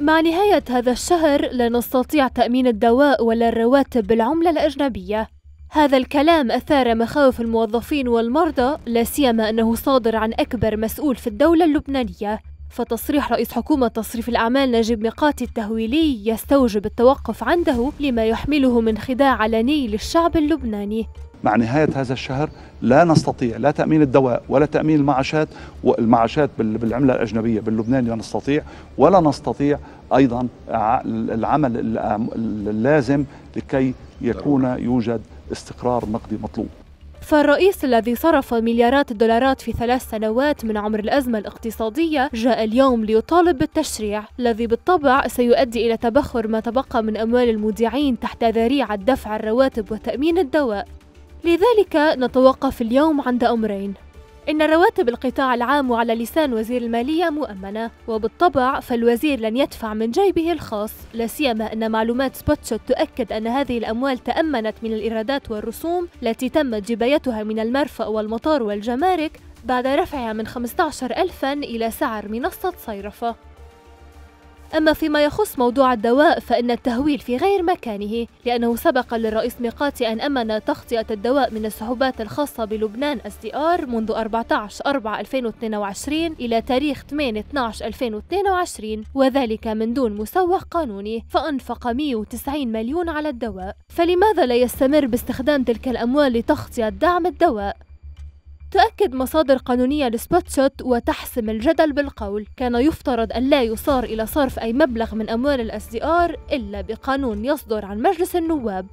مع نهاية هذا الشهر لا نستطيع تأمين الدواء ولا الرواتب بالعملة الأجنبية. هذا الكلام أثار مخاوف الموظفين والمرضى لا سيما أنه صادر عن أكبر مسؤول في الدولة اللبنانية. فتصريح رئيس حكومة تصريف الأعمال نجيب ميقاتي التهويلي يستوجب التوقف عنده لما يحمله من خداع علني للشعب اللبناني. مع نهاية هذا الشهر لا نستطيع لا تأمين الدواء ولا تأمين المعاشات والمعاشات بالعملة الأجنبية باللبناني لا نستطيع ولا نستطيع أيضا العمل اللازم لكي يكون يوجد استقرار نقدي مطلوب. فالرئيس الذي صرف مليارات الدولارات في ثلاث سنوات من عمر الأزمة الاقتصادية جاء اليوم ليطالب بالتشريع الذي بالطبع سيؤدي إلى تبخر ما تبقى من أموال المودعين تحت ذريعة دفع الرواتب وتأمين الدواء. لذلك نتوقف اليوم عند أمرين. إن رواتب القطاع العام وعلى لسان وزير المالية مؤمنة وبالطبع فالوزير لن يدفع من جيبه الخاص لا سيما أن معلومات سبوتشوت تؤكد أن هذه الأموال تأمنت من الإيرادات والرسوم التي تمت جبايتها من المرفأ والمطار والجمارك بعد رفعها من 15 ألفا إلى سعر منصة صيرفة. أما فيما يخص موضوع الدواء فإن التهويل في غير مكانه لأنه سبق للرئيس ميقاتي أن أمن تغطية الدواء من السحوبات الخاصة بلبنان SDR منذ 14 4 2022 إلى تاريخ 8 12 2022 وذلك من دون مسوغ قانوني فأنفق 190 مليون على الدواء فلماذا لا يستمر باستخدام تلك الأموال لتغطية دعم الدواء؟ تؤكد مصادر قانونية لسبوتشوت وتحسم الجدل بالقول. كان يفترض أن لا يصار إلى صرف أي مبلغ من أموال ال SDR إلا بقانون يصدر عن مجلس النواب.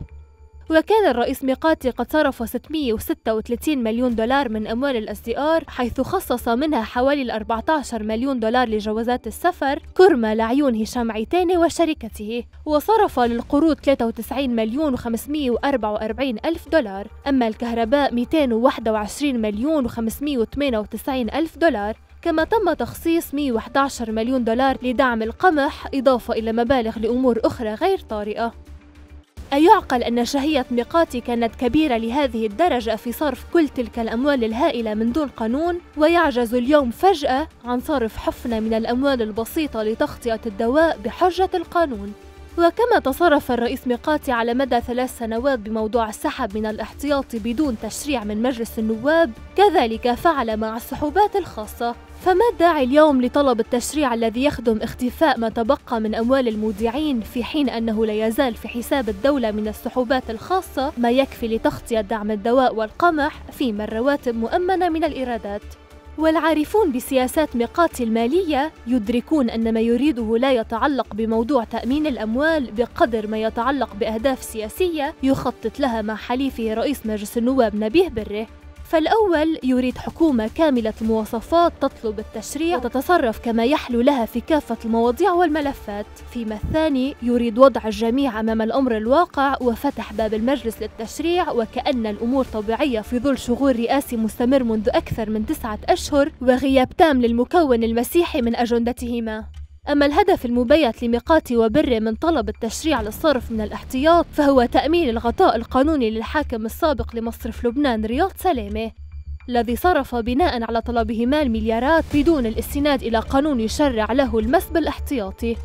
وكان الرئيس ميقاتي قد صرف 636 مليون دولار من أموال ال SDR حيث خصص منها حوالي 14 مليون دولار لجوازات السفر كرمة لعيون هشام عيتاني وشركته. وصرف للقروض 93 مليون و544 ألف دولار. أما الكهرباء 221 مليون و598 ألف دولار. كما تم تخصيص 111 مليون دولار لدعم القمح إضافة إلى مبالغ لأمور أخرى غير طارئة. أيعقل أن شهية ميقاتي كانت كبيرة لهذه الدرجة في صرف كل تلك الأموال الهائلة من دون قانون ويعجز اليوم فجأة عن صرف حفنة من الأموال البسيطة لتغطية الدواء بحجة القانون. وكما تصرف الرئيس ميقاتي على مدى ثلاث سنوات بموضوع السحب من الاحتياطي بدون تشريع من مجلس النواب كذلك فعل مع السحوبات الخاصة. فما الداعي اليوم لطلب التشريع الذي يخدم اختفاء ما تبقى من أموال المودعين في حين أنه لا يزال في حساب الدولة من السحوبات الخاصة؟ ما يكفي لتغطية دعم الدواء والقمح فيما الرواتب مؤمنة من الإيرادات. والعارفون بسياسات ميقات المالية يدركون أن ما يريده لا يتعلق بموضوع تأمين الأموال بقدر ما يتعلق بأهداف سياسية يخطط لها مع حليفه رئيس مجلس النواب نبيه بره فالأول يريد حكومة كاملة المواصفات تطلب التشريع وتتصرف كما يحلو لها في كافة المواضيع والملفات. فيما الثاني يريد وضع الجميع أمام الأمر الواقع وفتح باب المجلس للتشريع وكأن الأمور طبيعية في ظل شغل رئاسي مستمر منذ أكثر من تسعة أشهر وغياب تام للمكون المسيحي من أجندتهما. أما الهدف المبيت لميقاتي وبره من طلب التشريع للصرف من الاحتياط فهو تأمين الغطاء القانوني للحاكم السابق لمصرف لبنان رياض سلامة. الذي صرف بناء على طلبهما المليارات بدون الاستناد إلى قانون يشرع له المس بالاحتياطي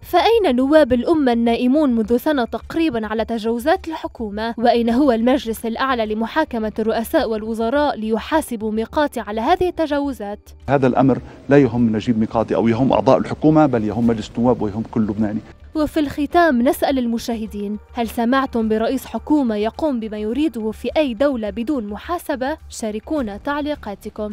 فأين نواب الأمة النائمون منذ سنة تقريبا على تجاوزات الحكومة؟ وأين هو المجلس الأعلى لمحاكمة الرؤساء والوزراء ليحاسبوا ميقاتي على هذه التجاوزات؟ هذا الأمر لا يهم نجيب ميقاتي أو يهم أعضاء الحكومة بل يهم مجلس النواب ويهم كل لبناني وفي الختام نسأل المشاهدين هل سمعتم برئيس حكومة يقوم بما يريده في أي دولة بدون محاسبة؟ شاركونا تعليقاتكم